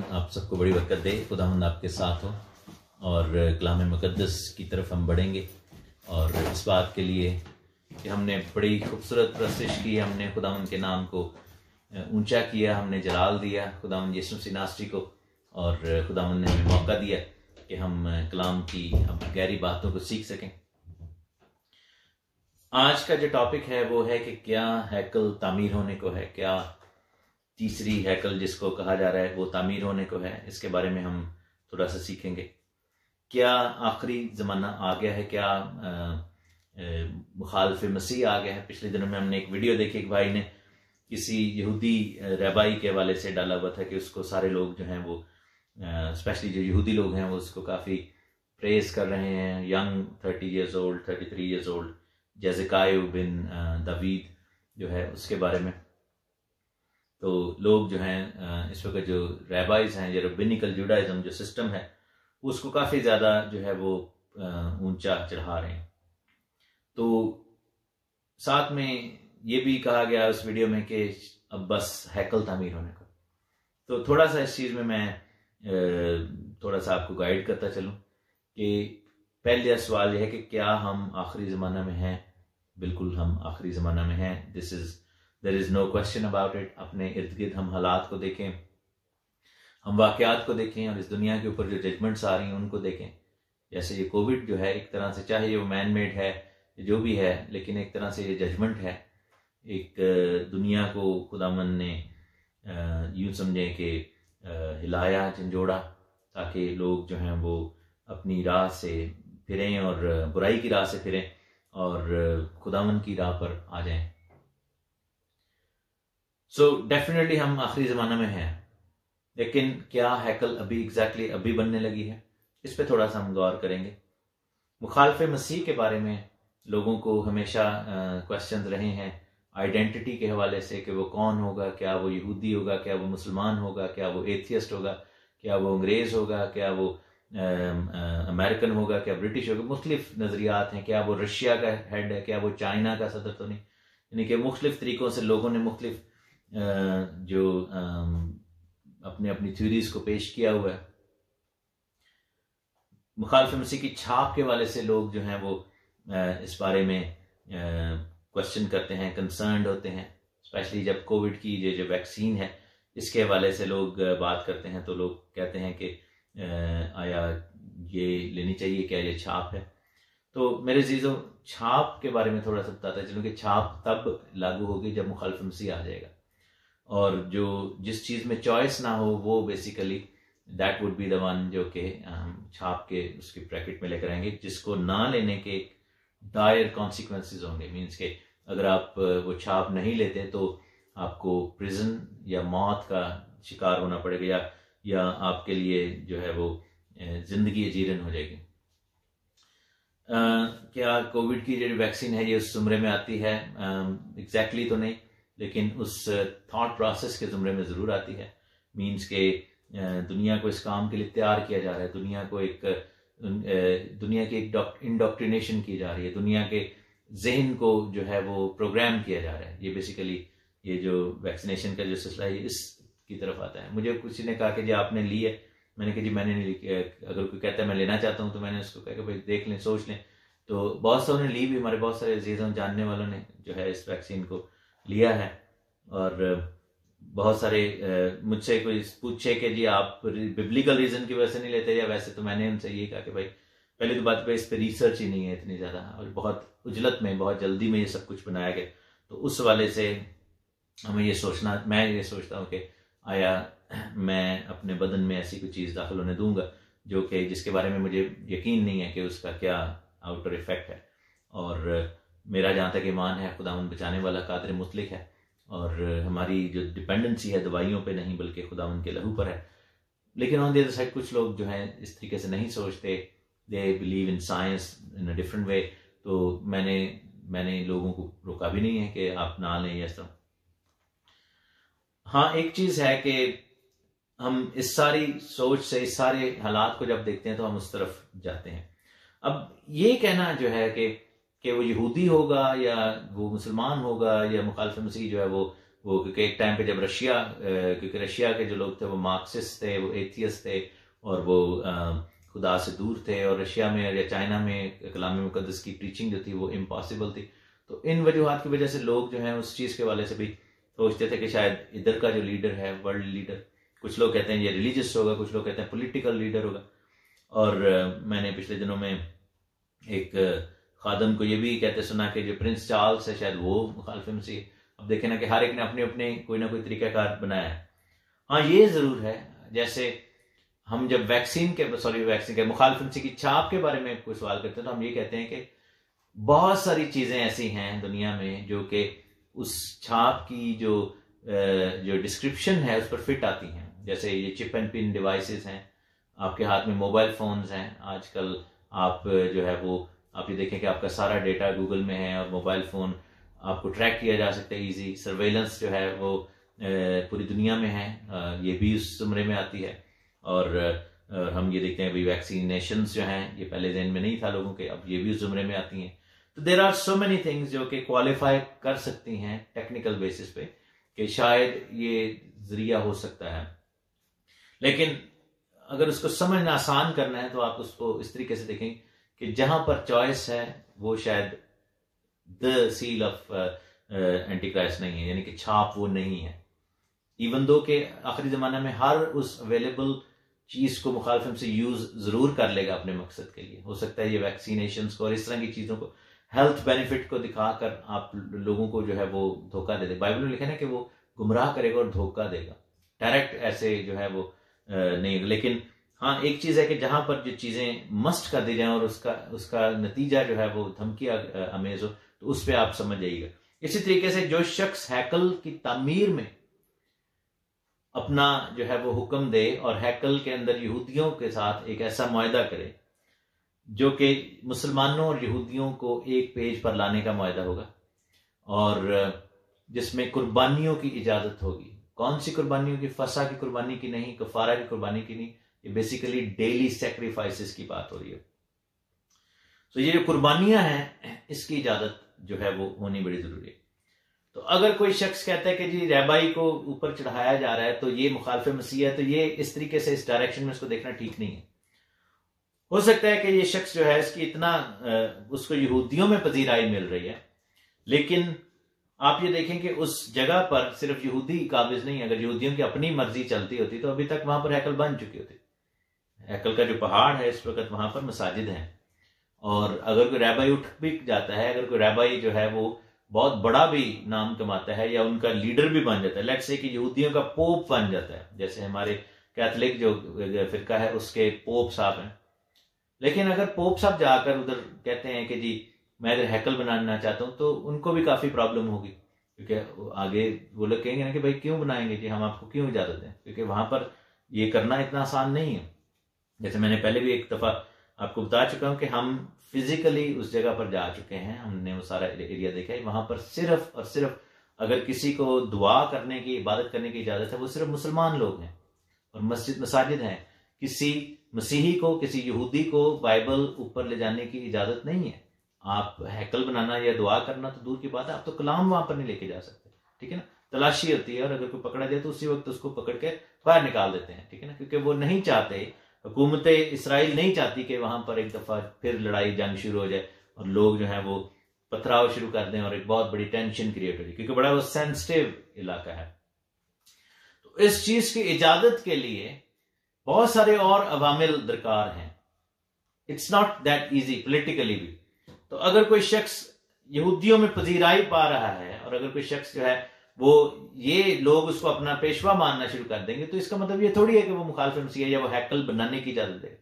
आप सबको बड़ी बरकत दे। खुदावन आपके साथ हो। और, कलाम मुकद्दस की तरफ़ हम बढ़ेंगे। और इस बात के लिए कि हमने बड़ी खूबसूरत प्रस्तश की। हमने खुदावन के नाम को ऊँचा किया, हमने जलाल दिया खुदावन यसु सिनास्टी को। और खुदावन ने हमें मौका दिया कि हम कलाम की अब गहरी बातों को सीख सकें। आज का जो टॉपिक है, वो है कि क्या हैकल तामीर होने को है, क्या तीसरी हैकल जिसको कहा जा रहा है, वो तामीर होने को है। इसके बारे में हम थोड़ा सा सीखेंगे। क्या आखिरी ज़माना आ गया है? क्या मुखालफ मसीह आ गया है? पिछले दिनों में हमने एक वीडियो देखी, एक भाई ने किसी यहूदी रबाई के हवाले से डाला हुआ था कि उसको सारे लोग जो हैं वो स्पेशली जो यहूदी लोग हैं, वो उसको काफ़ी प्रेज कर रहे हैं। Young, thirty years old thirty three years old जैजिकाय बिन दवीद जो है, उसके बारे में। तो लोग जो हैं इस वक्त जो रेबाइज हैं या रबिनिकल जुडाइज्म जो सिस्टम है, उसको काफ़ी ज़्यादा जो है वो ऊँचा चढ़ा रहे हैं। तो साथ में ये भी कहा गया उस वीडियो में कि अब बस हैकल तामीर होने को। तो थोड़ा सा इस चीज़ में मैं थोड़ा सा आपको गाइड करता चलूँ कि पहले सवाल यह है कि क्या हम आखिरी ज़माना में हैं? बिल्कुल हम आखिरी ज़माना में हैं। This is there is no question about it अपने इर्द गिर्द हम हालात को देखें, हम वाकयात को देखें और इस दुनिया के ऊपर जो जजमेंट्स आ रही हैं, उनको देखें। जैसे ये कोविड जो है, एक तरह से चाहे वो मैन मेड है, जो भी है, लेकिन एक तरह से ये जजमेंट है। एक दुनिया को खुदामन ने यूँ समझें कि हिलाया, झंझोड़ा, ताकि लोग जो हैं वो अपनी राह से फिरें और बुराई की राह से फिरें और खुदामन की राह पर आ जाएँ। सो so, डेफिनेटली हम आखिरी ज़माना में हैं। लेकिन क्या हैकल अभी एग्जैक्टली exactly अभी बनने लगी है? इस पर थोड़ा सा हम गौर करेंगे। मुखालफ मसीह के बारे में लोगों को हमेशा क्वेश्चन रहे हैं। आइडेंटिटी के हवाले से कि वो कौन होगा क्या वो यहूदी होगा क्या वो मुसलमान होगा क्या वो एथियस्ट होगा क्या वो अंग्रेज़ होगा क्या वो अमेरिकन होगा क्या ब्रिटिश होगा। मुख्तलिफ़ नज़रियात हैं। क्या वो रशिया का हेड है क्या वो चाइना का सदर तो नहीं? यानी कि मुख्तलिफ़ तरीक़ों से लोगों ने मुख्तलिफ़ जो अपने, अपनी थ्योरीज को पेश किया हुआ है। मुखालफ मसीह की छाप के वाले से लोग जो हैं वो इस बारे में क्वेश्चन करते हैं कंसर्न होते हैं। स्पेशली जब कोविड की ये जो वैक्सीन है, इसके हवाले से लोग बात करते हैं तो लोग कहते हैं कि आया, ये लेनी चाहिए क्या, ये छाप है? तो मेरे चीज़ों छाप के बारे में थोड़ा सा बताता चलूँ कि छाप तब लागू होगी जब मुखालफ मसीह आ जाएगा। और जो जिस चीज़ में चॉइस ना हो वो basically that would be the one जो कि हम छाप के उसके ब्रैकेट में लेकर आएँगे जिसको ना लेने के डायर कॉन्सिक्वेंसेज होंगे। मीन्स के अगर आप वो छाप नहीं लेते तो आपको प्रिजन या मौत का शिकार होना पड़ेगा या या आपके लिए जो है वो ज़िंदगी जीरन हो जाएगी। Uh, क्या कोविड की जो वैक्सीन है ये उस जुमरे में आती है? एग्जैक्टली exactly तो नहीं। लेकिन उस थॉट प्रोसेस के जुमरे में ज़रूर आती है। मीन्स के दुनिया को इस काम के लिए तैयार किया जा रहा है। दुनिया को एक दुनिया की एक इंडोक्ट्रिनेशन की जा रही है। दुनिया के जहन को जो है वो प्रोग्राम किया जा रहा है। ये बेसिकली ये जो वैक्सीनेशन का जो सिलसिला है इस की तरफ़ आता है। मुझे किसी ने कहा कि जी आपने ली है। मैंने कहा जी मैंने नहीं ली। अगर कोई कहता है मैं लेना चाहता हूँ तो मैंने उसको कहा कि भाई देख लें, सोच लें। तो बहुत सारों ने ली भी। हमारे बहुत सारे अजीज़ों, जानने वालों ने जो है इस वैक्सीन को लिया है। और बहुत सारे मुझसे कोई पूछे कि जी आप बिब्लिकल रीजन की वजह से नहीं लेते या वैसे तो मैंने उनसे ये कहा कि भाई, पहली तो बात पे इस पर रिसर्च ही नहीं है इतनी ज़्यादा और बहुत उजलत में, बहुत जल्दी में ये सब कुछ बनाया गया। तो उस वाले से हमें ये सोचना, मैं ये सोचता हूँ कि आया, मैं अपने बदन में ऐसी कोई चीज़ दाखिल होने दूँगा जो कि जिसके बारे में मुझे यकीन नहीं है कि उसका क्या आउटर इफ़ेक्ट है। और मेरा जहाँ तक ईमान है, खुदा उन बचाने वाला कादर मुतलिक है और हमारी जो डिपेंडेंसी है, दवाइयों पे नहीं, बल्कि खुदा उनके लहू पर है। लेकिन ऑन दी साइड कुछ लोग जो हैं, इस तरीके से नहीं सोचते। They believe in science in a different way तो मैंने मैंने लोगों को रोका भी नहीं है कि आप ना लें ये सब हाँ एक चीज़ है कि हम इस सारी सोच से, इस सारे हालात को जब देखते हैं तो हम उस तरफ़ जाते हैं। अब ये कहना जो है कि कि वो यहूदी होगा या वो मुसलमान होगा या मुखालफ मसीह जो है वो वो क्योंकि एक टाइम पे जब रशिया क्योंकि रशिया के जो लोग थे वो मार्क्सिस्ट थे, वो एथियस थे और वो खुदा से दूर थे और रशिया में या चाइना में कलाम मुकदस की टीचिंग जो थी वो इम्पॉसिबल थी। तो इन वजूहत की वजह से लोग जो हैं उस चीज़ के वाले से भी सोचते थे कि शायद इधर का जो लीडर है वर्ल्ड लीडर कुछ लोग कहते हैं ये रिलीजियस होगा, कुछ लोग कहते हैं पॉलिटिकल लीडर होगा। और मैंने पिछले दिनों में एक खादम को ये भी कहते सुना कि जो प्रिंस चार्ल्स है, शायद वो मुखालफ मसीह अब देखे ना कि हर एक ने अपने अपने कोई ना कोई तरीकाकार बनाया है। हाँ ये ज़रूर है। जैसे हम जब वैक्सीन के, सॉरी, वैक्सीन के मुखालफ मसीह की छाप के बारे में कोई सवाल करते हैं तो हम ये कहते हैं कि बहुत सारी चीज़ें ऐसी हैं दुनिया में जो कि उस छाप की जो जो डिस्क्रिप्शन है, उस पर फिट आती हैं। जैसे ये चिप एंड पिन डिवाइसेस हैं, आपके हाथ में मोबाइल फोन्स हैं, आजकल आप जो है वो आप ये देखें कि आपका सारा डेटा गूगल में है और मोबाइल फ़ोन आपको ट्रैक किया जा सकता है इजी सर्वेलेंस जो है वो पूरी दुनिया में है ये भी उस उम्र में आती है। और हम ये देखते हैं अभी वैक्सीनेशन जो हैं, ये पहले दिन में नहीं था लोगों के, अब ये भी उस उम्र में आती हैं। तो there are so many things जो कि क्वालिफाई कर सकती हैं टेक्निकल बेसिस पे कि शायद ये ज़रिया हो सकता है। लेकिन अगर उसको समझना आसान करना है तो आप उसको इस तरीके से देखें कि जहाँ पर चॉइस है, वो शायद the seal of anti Christ नहीं है, यानी कि छाप वो नहीं है। इवन दो के आखिरी जमाने में हर उस अवेलेबल चीज़ को मुखालफम से यूज़ ज़रूर कर लेगा अपने मकसद के लिए। हो सकता है ये वैक्सीनेशन को और इस तरह की चीज़ों को हेल्थ बेनिफिट को दिखाकर आप लोगों को जो है वो धोखा दे दे। बाइबल में लिखा है कि वो गुमराह करेगा और धोखा देगा। डायरेक्ट ऐसे जो है वो नहीं लेकिन हाँ एक चीज़ है कि जहाँ पर जो चीज़ें मस्ट कर दी जाए और उसका उसका नतीजा जो है वो धमकी अमेज हो तो उस पर आप समझ जाइएगा। इसी तरीके से जो शख्स हैकल की तामीर में अपना जो है वो हुक्म दे और हैकल के अंदर यहूदियों के साथ एक ऐसा माहा करे, जो कि मुसलमानों और यहूदियों को एक पेज पर लाने का माहा होगा और जिसमें कुर्बानियों की इजाज़त होगी। कौन सी कुर्बानियों की? फसा की कुर्बानी की नहीं, कफारा की कुर्बानी की नहीं ये बेसिकली डेली सेक्रीफाइसेस की बात हो रही है। तो ये जो कुर्बानियाँ हैं, इसकी इजाज़त जो है वो होनी बड़ी ज़रूरी है। तो अगर कोई शख्स कहता है कि जी रैबाई को ऊपर चढ़ाया जा रहा है तो ये मुखालफ मसीह है तो ये इस तरीके से, इस डायरेक्शन में इसको देखना ठीक नहीं है। हो सकता है कि ये शख्स जो है, इसकी इतना उसको यहूदियों में पजीराई मिल रही है, लेकिन आप ये देखें कि उस जगह पर सिर्फ़ यहूदी काबिज नहीं अगर यहूदियों की अपनी मर्ज़ी चलती होती तो अभी तक वहाँ पर हैकल बन चुकी होती। हैकल का जो पहाड़ है, इस वक्त वहाँ पर मसाजिद हैं। और अगर कोई रैबाई उठ भी जाता है, अगर कोई रैबाई जो है वो बहुत बड़ा भी नाम कमाता है या उनका लीडर भी बन जाता है लेट्स से कि यहूदियों का पोप बन जाता है, जैसे हमारे कैथलिक जो फिरका है, उसके पोप साहब हैं। लेकिन अगर पोप साहब जाकर उधर कहते हैं कि जी, मैं इधर हैकल बनाना चाहता हूँ तो उनको भी काफ़ी प्रॉब्लम होगी। क्योंकि आगे वो लोग कहेंगे ना कि भाई क्यों बनाएँगे? जी हम आपको क्यों इजाज़त दें? क्योंकि वहाँ पर ये करना इतना आसान नहीं है। जैसे मैंने पहले भी एक दफ़ा आपको बता चुका हूँ कि हम फिजिकली उस जगह पर जा चुके हैं। हमने वो सारा एरिया देखा है। वहाँ पर सिर्फ़ और सिर्फ़ अगर किसी को दुआ करने की, इबादत करने की इजाज़त है, वो सिर्फ़ मुसलमान लोग हैं और मस्जिद, मसाजिद हैं। किसी मसीही को, किसी यहूदी को बाइबल ऊपर ले जाने की इजाज़त नहीं है। आप हैकल बनाना या दुआ करना तो दूर की बात है। आप तो कलाम वहाँ पर नहीं लेके जा सकते, ठीक है ना? तलाशी होती है और अगर कोई पकड़ा जाए तो उसी वक्त उसको पकड़ के बाहर निकाल देते हैं, ठीक है ना? क्योंकि वो नहीं चाहते हुकूमत इसराइल नहीं चाहती कि वहाँ पर एक दफ़ा फिर लड़ाई जंग शुरू हो जाए और लोग जो है वो पथराव शुरू कर दें और एक बहुत बड़ी टेंशन क्रिएट हो जाए, क्योंकि बड़ा वो सेंसिटिव इलाका है। तो इस चीज़ की इजाज़त के लिए बहुत सारे और अवामिल दरकार हैं। It's not that easy politically भी। तो अगर कोई शख्स यहूदियों में पजीराई पा रहा है और अगर कोई शख्स जो है वो ये लोग उसको अपना पेशवा मानना शुरू कर देंगे। तो इसका मतलब ये थोड़ी है कि वो मुखालफ मसीह या वो हैकल बनाने की इजाज़त दे।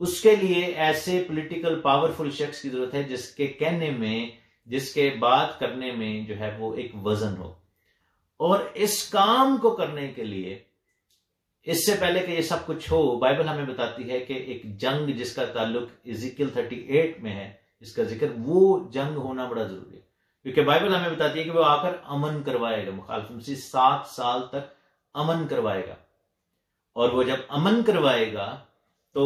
उसके लिए ऐसे पॉलिटिकल पावरफुल शख्स की ज़रूरत है जिसके कहने में, जिसके बात करने में जो है वो एक वज़न हो। और इस काम को करने के लिए, इससे पहले कि ये सब कुछ हो, बाइबल हमें बताती है कि एक जंग जिसका ताल्लुक इजिकल 38 में है, इसका ज़िक्र, वो जंग होना बड़ा ज़रूरी है। क्योंकि बाइबल हमें बताती है कि वो आकर अमन करवाएगा, मुखालफ मसीह सात साल तक अमन करवाएगा। और वो जब अमन करवाएगा तो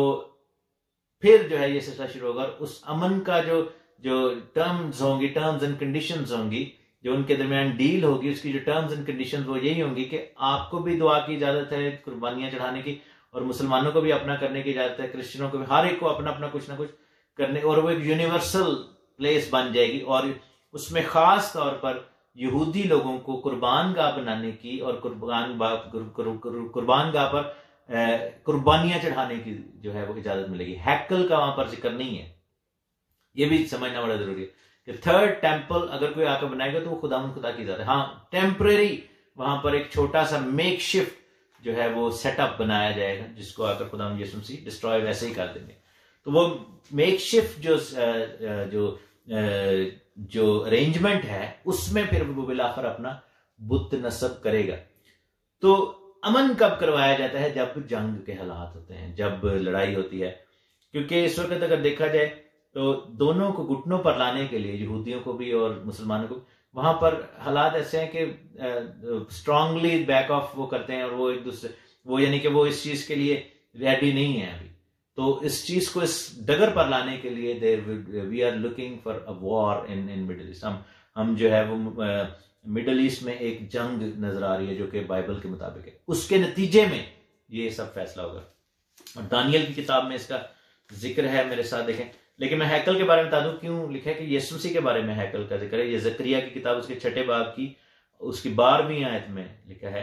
फिर जो है ये सिलसिला शुरू होगा उस अमन का जो जो टर्म्स होंगी टर्म्स एंड कंडीशन होंगी, जो उनके दरमियान डील होगी, उसकी जो टर्म्स एंड कंडीशन वो यही होंगी कि आपको भी दुआ की इजाज़त है, कुर्बानियाँ चढ़ाने की, और मुसलमानों को भी अपना करने की इजाज़त है, क्रिश्चियनों को भी, हर एक को अपना अपना कुछ ना कुछ करने, और वो एक यूनिवर्सल प्लेस बन जाएगी, और उसमें खास तौर पर यहूदी लोगों को कुर्बान गाह बनाने की और कुर्बान कुर्बान गाह पर कुर्बानियाँ चढ़ाने की जो है वो इजाज़त मिलेगी। हैकल का वहाँ पर ज़िक्र नहीं है। ये भी समझना बड़ा ज़रूरी है कि थर्ड टेंपल अगर कोई आकर बनाएगा तो वो खुदा खुदा की जाता है। हाँ टेम्परेरी वहाँ पर एक छोटा सा मेक शिफ्ट जो है वो सेटअप बनाया जाएगा, जिसको आकर खुदा मसीह डिस्ट्रॉय वैसे ही कर देंगे। तो वो मेक शिफ्ट जो जो जो अरेंजमेंट है, उसमें फिर वो बिलाखर अपना बुत नसब करेगा। तो अमन कब करवाया जाता है? जब जंग के हालात होते हैं, जब लड़ाई होती है। क्योंकि इस वक्त अगर देखा जाए तो दोनों को घुटनों पर लाने के लिए, यहूदियों को भी और मुसलमानों को वहाँ पर हालात ऐसे हैं कि स्ट्रांगली बैक ऑफ़ वो करते हैं और वो एक दूसरे, वो यानी कि वो इस चीज़ के लिए रेडी नहीं है अभी। तो इस चीज़ को इस डगर पर लाने के लिए there we are looking for a war in in Middle East हम हम जो है वो मिडल ईस्ट में एक जंग नज़र आ रही है जो कि बाइबल के मुताबिक है। उसके नतीजे में ये सब फैसला होगा। और दानियल की किताब में इसका ज़िक्र है मेरे साथ, देखें। लेकिन मैं हैकल के बारे में बता दूँ, क्यों लिखा है कि यसुसी के बारे में हैकल का ज़िक्र है। ये जक्रिया की किताब, उसके छठे बाब की, उसकी बारहवीं आयत में लिखा है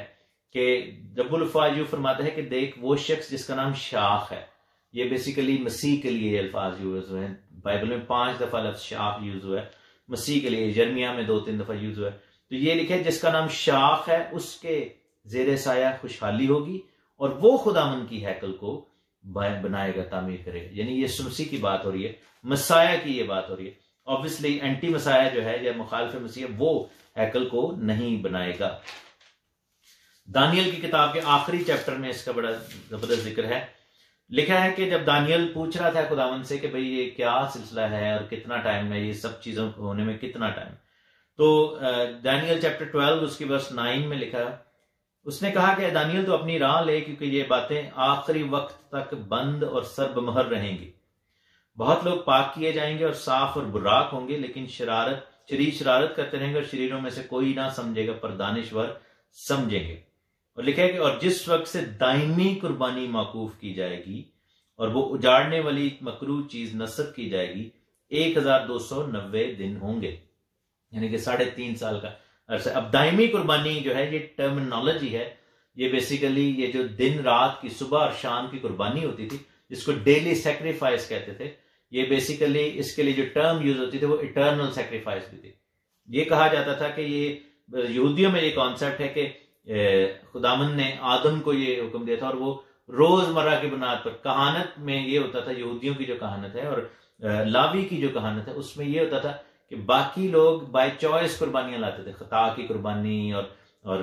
कि जबुल फाजू फरमाता है कि देख, वो शख्स जिसका नाम शाख है ये बेसिकली मसीह के लिए अल्फाज यूज़ हुए हैं। बाइबल में पाँच दफ़ा लफ्ज शाख यूज़ हुआ है। मसीह के लिए जर्मिया में दो तीन दफ़ा यूज़ हुआ है। तो ये लिखे, जिसका नाम शाख है, उसके जेर साया खुशहाली होगी और वो खुदामन की हैकल को बनाएगा, तामीर करेगा। यानी ये सुनसी की बात हो रही है मसाया की ये बात हो रही है। ऑब्वियसली एंटी मसाया जो है, या मुखालफ मसीह, वो हैकल को नहीं बनाएगा। दानियल की किताब के आखिरी चैप्टर में इसका बड़ा ज़बरदस्त ज़िक्र है। लिखा है कि जब दानियल पूछ रहा था खुदावन से कि भाई ये क्या सिलसिला है और कितना टाइम है, ये सब चीज़ों को होने में कितना टाइम तो दानियल चैप्टर ट्वेल्व उसकी वर्ष नाइन में लिखा, उसने कहा कि दानियल तो अपनी राह ले, क्योंकि ये बातें आखिरी वक्त तक बंद और सर्बमहर रहेंगी। बहुत लोग पाक किए जाएँगे और साफ़ और बुराक होंगे, लेकिन शरारत, शरीर शरारत करते रहेंगे और शरीरों में से कोई ना समझेगा, पर दानिश्वर समझेंगे। और लिखा है कि, और जिस वक्त से दायमी कुर्बानी माकूफ की जाएगी और वो उजाड़ने वाली मकरू चीज़ नसब की जाएगी, एक हज़ार दो सौ नब्बे दिन होंगे. यानी कि साढ़े तीन साल का अच्छा अब दायमी कुर्बानी जो है, ये टर्मिनोलॉजी है, ये बेसिकली ये जो दिन रात की सुबह और शाम की कुर्बानी होती थी जिसको डेली सेक्रीफाइस कहते थे। ये बेसिकली इसके लिए जो टर्म यूज़ होती थी, वो इटर्नल सेक्रीफाइस भी थी। ये कहा जाता था कि ये, यहूदियों में ये कॉन्सेप्ट है कि खुदामन ने आदम को ये हुक्म दिया था और वो रोज़मर्रा की बुनियाद पर कहानत में ये होता था, यहूदियों की जो कहानत है और लावी की जो कहानत है, उसमें ये होता था कि बाकी लोग बाय चॉइस कुर्बानियाँ लाते थे। खता की कुर्बानी और और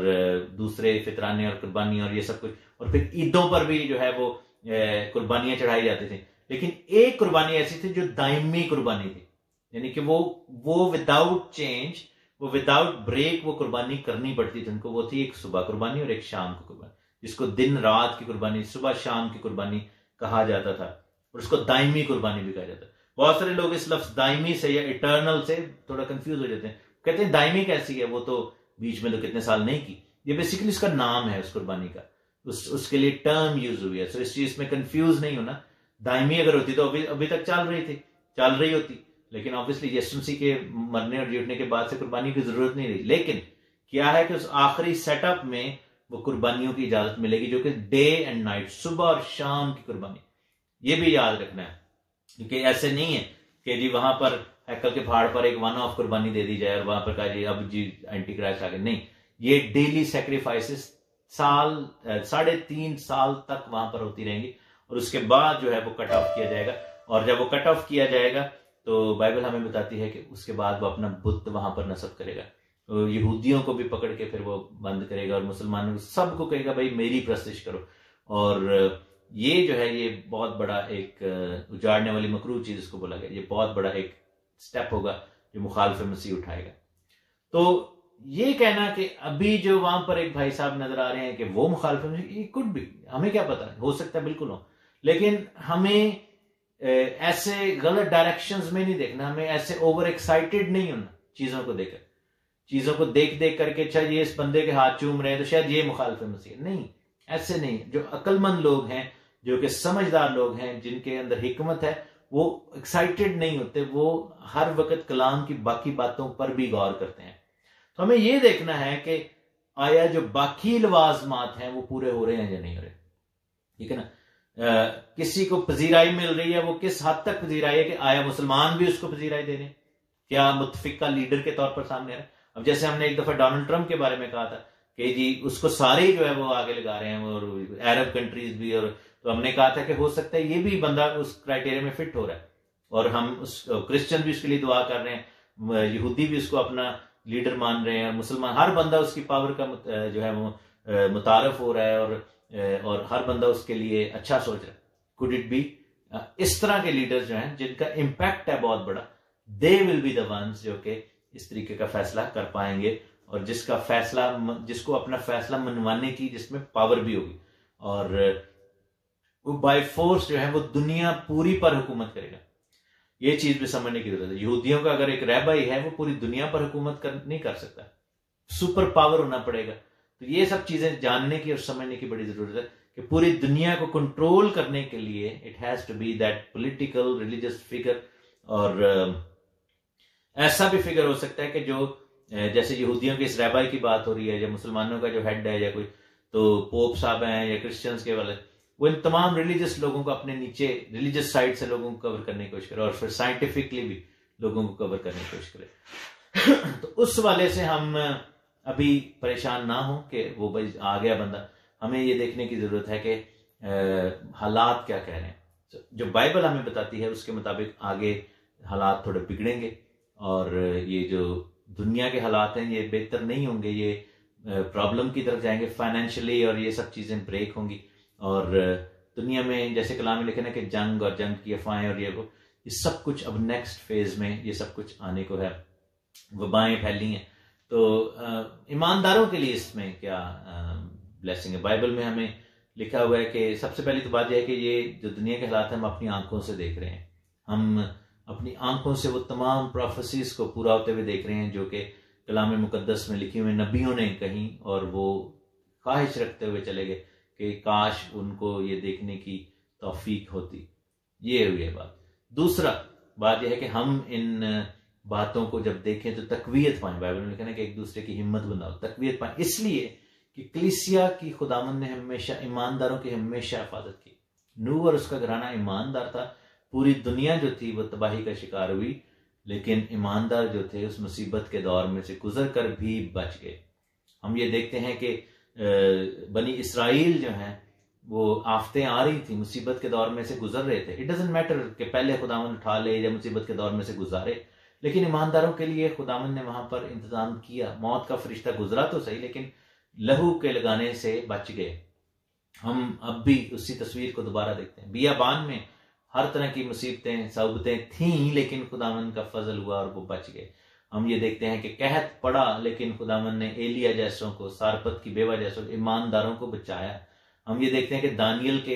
दूसरे फितराने और कुर्बानी और ये सब कुछ। और फिर ईदों पर भी जो है वो कुर्बानियाँ चढ़ाई जाती थी। लेकिन एक कुर्बानी ऐसी थी जो दायमी कुर्बानी थी। यानी कि वो वो विदाउट चेंज वो विदाउट ब्रेक वो कुर्बानी करनी पड़ती थी उनको। वो थी एक सुबह कुर्बानी और एक शाम की कुर्बानी, जिसको दिन रात की कुर्बानी, सुबह शाम की कुर्बानी कहा जाता था और उसको दायमी कुर्बानी भी कहा जाता बहुत सारे लोग इस लफ्ज दायमी से या इटर्नल से थोड़ा कंफ्यूज हो जाते हैं। कहते हैं दायमी कैसी है? वो तो बीच में तो कितने साल नहीं की। ये बेसिकली इसका नाम है उस कुर्बानी का। उस, उसके लिए टर्म यूज़ हुई है। सो इस चीज़ में कंफ्यूज नहीं होना। दायमी अगर होती तो अभी अभी तक चल रही थी, चल रही होती। लेकिन ऑब्वियसली यसुमसी के मरने और जुटने के बाद से कुर्बानी की ज़रूरत नहीं रही। लेकिन क्या है कि उस आखिरी सेटअप में वो कुर्बानियों की इजाज़त मिलेगी, जो कि डे एंड नाइट सुबह और शाम की कुर्बानी। ये भी याद रखना है, क्योंकि ऐसे नहीं है कि जी वहाँ पर हैकल के पहाड़ पर एक वन ऑफ़ कुर्बानी दे दी जाए और वहाँ पर कहा जी, अब जी एंटी क्राइस्ट आगे। नहीं, ये डेली सेक्रीफाइसेस साल साढ़े तीन साल तक वहाँ पर होती रहेंगी और उसके बाद जो है वो कट ऑफ़ किया जाएगा। और जब वो कट ऑफ़ किया जाएगा तो बाइबल हमें बताती है कि उसके बाद वो अपना बुद्ध वहाँ पर नसब करेगा। तो यहूदियों को भी पकड़ के फिर वो बंद करेगा और मुसलमानों को सबको कहेगा, भाई, मेरी प्रस्तिश करो। और ये जो है, ये बहुत बड़ा एक उजाड़ने वाली मकरू चीज़ इसको बोला गया। ये बहुत बड़ा एक स्टेप होगा जो मुखालफ मसीह उठाएगा। तो ये कहना कि अभी जो वहाँ पर एक भाई साहब नज़र आ रहे हैं कि वो मुखालफ ये कुड भी, हमें क्या पता? हो सकता है बिल्कुल हो। लेकिन हमें ऐसे गलत डायरेक्शंस में नहीं देखना, हमें ऐसे ओवर एक्साइटेड नहीं होना, चीज़ों को देखकर चीज़ों को देख देख करके अच्छा ये इस बंदे के हाथ चूम रहे हैं तो शायद ये मुखालफ मसीह नहीं, ऐसे नहीं, जो अक्लमंद लोग हैं, जो कि समझदार लोग हैं, जिनके अंदर हिकमत है, वो एक्साइटेड नहीं होते, वो हर वक्त कलाम की बाकी बातों पर भी गौर करते हैं। तो हमें ये देखना है कि आया जो बाकी लवाजमात हैं, वो पूरे हो रहे हैं या नहीं हो रहे? ठीक है ना? किसी को पजीराई मिल रही है, वो किस हद तक पजीराई है कि आया मुसलमान भी उसको पजीराई दे रहे हैं? क्या मुतफिका लीडर के तौर पर सामने आ रहा है? अब जैसे हमने एक दफ़ा डोनाल्ड ट्रंप के बारे में कहा था कि जी, उसको सारे जो है वो आगे लगा रहे हैं, और अरब कंट्रीज़ भी, और तो हमने कहा था कि हो सकता है ये भी बंदा उस क्राइटेरिया में फिट हो रहा है, और हम उस, क्रिश्चियन भी उसके लिए दुआ कर रहे हैं यहूदी भी उसको अपना लीडर मान रहे हैं मुसलमान, हर बंदा उसकी पावर का जो है वो मुतारफ हो रहा है, और और हर बंदा उसके लिए अच्छा सोच रहा कुड इट बी इस तरह के लीडर्स जो हैं, जिनका इम्पैक्ट है बहुत बड़ा they will be the ones जो कि इस तरीके का फैसला कर पाएँगे और जिसका फैसला जिसको अपना फैसला मनवाने की जिसमें पावर भी होगी। और वो बाय फोर्स जो है, वो दुनिया पूरी पर हुकूमत करेगा। ये चीज़ भी समझने की ज़रूरत है। यहूदियों का अगर एक रैबाई है, वो पूरी दुनिया पर हुकूमत कर, नहीं कर सकता। सुपर पावर होना पड़ेगा। तो ये सब चीज़ें जानने की और समझने की बड़ी ज़रूरत है कि पूरी दुनिया को कंट्रोल करने के लिए it has to be that political religious figure और ऐसा भी फिगर हो सकता है कि जो जैसे यहूदियों के इस रैबाई की बात हो रही है या मुसलमानों का जो हेड है या कोई तो पोप साहब हैं या क्रिश्चियंस के वाले, वो इन तमाम रिलीजियस लोगों को अपने नीचे रिलीजियस साइड से लोगों को कवर करने की कोशिश करे और फिर साइंटिफिकली भी लोगों को कवर करने की कोशिश करे। तो उस वाले से हम अभी परेशान ना हो कि वो भाई आ गया बंदा। हमें ये देखने की ज़रूरत है कि हालात क्या कह रहे हैं। जो बाइबल हमें बताती है, उसके मुताबिक आगे हालात थोड़े बिगड़ेंगे और ये जो दुनिया के हालात हैं, ये बेहतर नहीं होंगे। ये प्रॉब्लम की तरफ़ जाएँगे, फाइनेंशियली और ये सब चीज़ें ब्रेक होंगी। और दुनिया में जैसे कलाम में लिखे ना कि जंग और जंग की अफवाहें और ये वो, ये सब कुछ अब नेक्स्ट फ़ेज़ में ये सब कुछ आने को है। वबाएँ फैली हैं। तो ईमानदारों के लिए इसमें क्या ब्लेसिंग है? बाइबल में हमें लिखा हुआ है कि सबसे पहली तो बात यह है कि ये जो दुनिया के हालात हैं, हम अपनी आँखों से देख रहे हैं। हम अपनी आँखों से वो तमाम प्रोफेसिस को पूरा होते हुए देख रहे हैं, जो कि कलाम मुकदस में लिखी हुई नबियों ने कहीं, और वो ख्वाहिश रखते हुए चले गए कि काश उनको ये देखने की तौफीक होती। ये हुई है बात। दूसरा बात यह है कि हम इन बातों को जब देखें तो तकवीत पाए। बाइबल में लिखा ना कि एक दूसरे की हिम्मत बनाओ तकवीत पाए। इसलिए कि कलिसिया की खुदामन ने हमेशा, ईमानदारों की हमेशा हिफाजत की। नू और उसका घराना ईमानदार था। पूरी दुनिया जो थी वो तबाही का शिकार हुई, लेकिन ईमानदार जो थे उस मुसीबत के दौर में से गुजर कर भी बच गए। हम ये देखते हैं कि बनी इसराइल जो है, वो आफतें आ रही थी, मुसीबत के दौर में से गुजर रहे थे। इट डजेंट मैटर कि पहले खुदावन उठा ले या मुसीबत के दौर में से गुजारे। लेकिन ईमानदारों के लिए खुदावन ने वहाँ पर इंतज़ाम किया। मौत का फरिश्ता गुजरा तो सही, लेकिन लहू के लगाने से बच गए। हम अब भी उसी तस्वीर को दोबारा देखते हैं। बियाबान में हर तरह की मुसीबतें सबतें थीं, लेकिन खुदामन का फजल हुआ और वो बच गए। हम ये देखते हैं कि कहत पड़ा, लेकिन खुदामन ने एलिया जैसों को, सारपत की बेवा जैसों, ईमानदारों को बचाया। हम ये देखते हैं कि दानियल के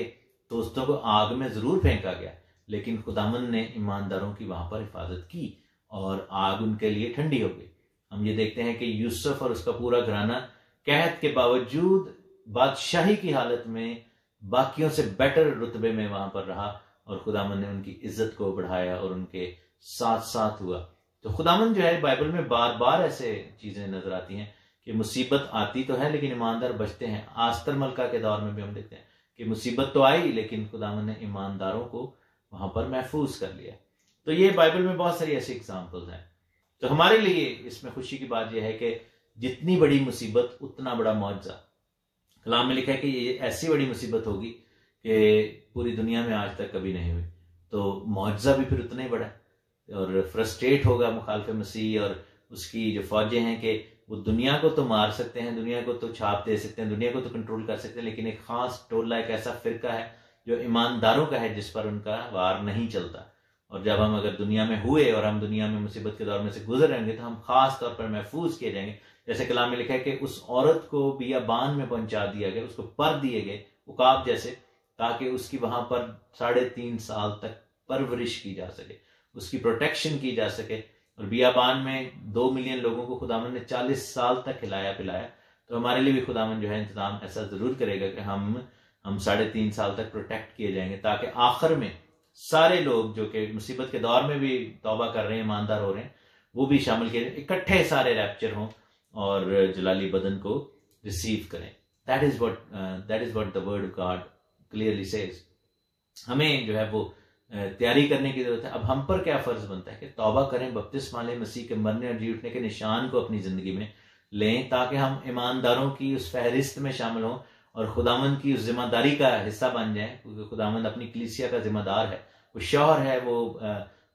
दोस्तों को आग में ज़रूर फेंका गया, लेकिन खुदामन ने ईमानदारों की वहाँ पर हिफाजत की। और आग उनके लिए ठंडी हो गई। हम ये देखते हैं कि यूसुफ और उसका पूरा घराना कैद के बावजूद बादशाही की हालत में बाकियों से बेटर रुतबे में वहाँ पर रहा और खुदामन ने उनकी इज़्ज़त को बढ़ाया और उनके साथ साथ हुआ। तो खुदामन जो है, बाइबल में बार बार ऐसे चीज़ें नज़र आती हैं कि मुसीबत आती तो है, लेकिन ईमानदार बचते हैं। आस्तर मलका के दौर में भी हम देखते हैं कि मुसीबत तो आई, लेकिन खुदामन ने ईमानदारों को वहाँ पर महफूज कर लिया। तो ये बाइबल में बहुत सारी ऐसी एग्जाम्पल्स हैं। तो हमारे लिए इसमें खुशी की बात यह है कि जितनी बड़ी मुसीबत, उतना बड़ा मुआवजा। कलाम में लिखा है कि ये ऐसी बड़ी मुसीबत होगी कि पूरी दुनिया में आज तक कभी नहीं हुई। तो मुआवजा भी फिर उतना ही बड़ा और फ्रस्ट्रेट होगा मुखालफ मसीह और उसकी जो फौजें हैं कि वो दुनिया को तो मार सकते हैं, दुनिया को तो छाप दे सकते हैं, दुनिया को तो कंट्रोल कर सकते हैं, लेकिन एक खास टोला, एक ऐसा फिरका है जो ईमानदारों का है जिस पर उनका वार नहीं चलता। और जब हम अगर दुनिया में हुए और हम दुनिया में मुसीबत के दौर में से गुजर रहेंगे तो हम खास तौर पर महफूज किए जाएँगे। जैसे कलाम में लिखा है कि उस औरत को बियाबान में पहुँचा दिया गया, उसको पर दिए गए उकाब जैसे, ताकि उसकी वहाँ पर साढ़े तीन साल तक परवरिश की जा सके, उसकी प्रोटेक्शन की जा सके। और बियाबान में दो मिलियन लोगों को खुदावन ने चालीस साल तक खिलाया पिलाया। तो हमारे लिए भी खुदावन जो है इंतज़ाम ऐसा ज़रूर करेगा कि हम हम साढ़े तीन साल तक प्रोटेक्ट किए जाएँगे, ताकि आखिर में सारे लोग जो कि मुसीबत के दौर में भी तौबा कर रहे हैं, ईमानदार हो रहे हैं, वो भी शामिल किए इकट्ठे सारे रैप्चर हों और जलाली बदन को रिसीव करें। That is what that is what the word God clearly says हमें जो है वो तैयारी करने की ज़रूरत है। अब हम पर क्या फ़र्ज़ बनता है कि तौबा करें बपतिस माले मसीह के मरने और जी उठने के निशान को अपनी ज़िंदगी में लें, ताकि हम ईमानदारों की उस फहरिस्त में शामिल हों और खुदामंद की उस ज़िम्मेदारी का हिस्सा बन जाए, क्योंकि खुदामंद अपनी कलिसिया का जिम्मेदार है। वो शौहर है, वो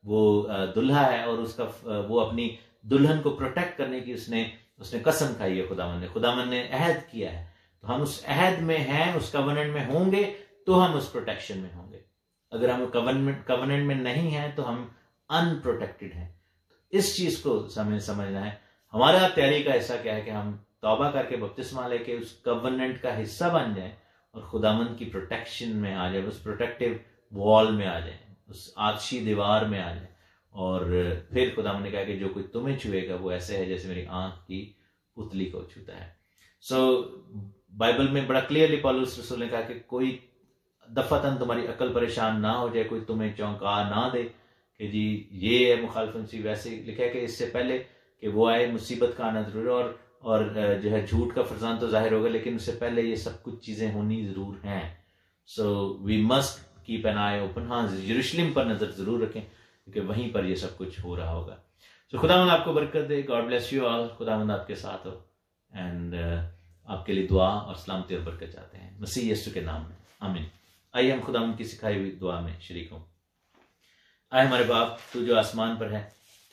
वो दुल्हा है और उसका वो अपनी दुल्हन को प्रोटेक्ट करने की उसने उसने कसम खाई है खुदामंद ने। खुदामंद ने अहद किया है। तो हम उस अहद में हैं, उस कवनेंट में होंगे तो हम उस प्रोटेक्शन में होंगे। अगर हम कवनमेंट कवनेंट में नहीं हैं तो हम अनप्रोटेक्टेड हैं। इस चीज़ को हमें समझना है। हमारा तैयारी का हिस्सा क्या है कि हम तौबा करके बपतिस्मा लेके उस कवनेंट का हिस्सा बन जाए और खुदामंद की प्रोटेक्शन में आ जाए उस प्रोटेक्टिव वॉल में आ जाए उस आदशी दीवार में आ जाए। और फिर खुदामंद ने कहा कि जो कोई तुम्हें छुएगा वो ऐसे है जैसे मेरी आँख की पुतली को छूता है। सो so, बाइबल में बड़ा क्लियरली पॉलुस रसूल ने कहा कि कोई दफातन तुम्हारी अकल परेशान ना हो जाए कोई तुम्हें चौंका ना दे कि जी ये है मुखालफन वैसे लिखा है कि इससे पहले कि वो आए मुसीबत का आना ज़रूर और और जो है झूठ का फरजान तो ज़ाहिर होगा लेकिन उससे पहले ये सब कुछ चीज़ें होनी ज़रूर हैं। So we must keep an eye open हाँ यरूशलेम पर नज़र ज़रूर रखें क्योंकि वहीं पर ये सब कुछ हो रहा होगा। सो so, आपको बरकत दे। गॉड ब्लेस यू ऑल खुदावंद आपके साथ हो। एंड uh, आपके लिए दुआ और सलामती और बरकत चाहते हैं। मसीह यस्सु के नाम में। आमीन। आइए हम खुदावंद की सिखाई हुई दुआ में शरीक हूँ। आए हमारे बाप तू जो आसमान पर है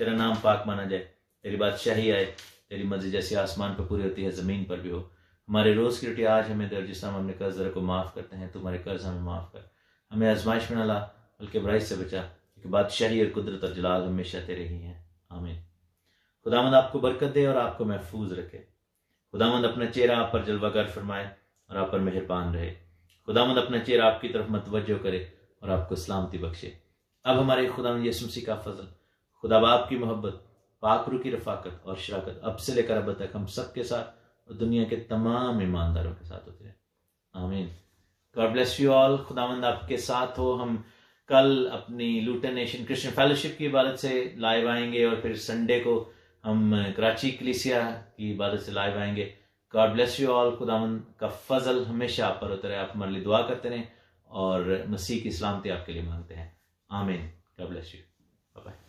तेरा नाम पाक माना जाए। तेरी बादशाही आए। तेरी मर्ज़ी जैसी आसमान पर पूरी होती है, ज़मीन पर भी हो। हमारे रोज़ की रोटी आज हमें दर जिस हमने कर्ज को माफ़ करते हैं, तुम्हारे कर्ज हमें माफ़ कर। हमें आजमाइश में न बल्कि बुराई से बचा, क्योंकि बादशाही और कुदरत और जलाल हमेशा तेरे ही हैं। आमीन। खुदामंद आपको बरकत दे और आपको महफूज रखे। खुदामंद अपना चेहरा आप पर जलवागर फरमाए और आप पर मेहरबान रहे। खुदामंद अपना चेहरा आपकी तरफ़ मतवजो करे और आपको सलामती बख्शे। अब हमारे खुदा यसुमसी का फजल। खुदा बाप की मोहब्बत पाकरू की रफाकत और शराकत अब से लेकर अब तक हम सबके साथ और दुनिया के तमाम ईमानदारों के साथ होते रहे। आमीन। गॉड ब्लेस यू ऑल खुदावंद आपके साथ हो। हम कल अपनी लूटन नेशन क्रिश्चियन फेलोशिप की इबादत से लाइव आएँगे और फिर संडे को हम कराची कलिसिया की इबादत से लाइव आएँगे। गॉड ब्लेस यू ऑल खुदावंद का फजल हमेशा आप पर होता रहे। आप हमारे लिए दुआ करते रहें और मसीह की सलामती आपके लिए मांगते हैं। आमीन। God bless you bye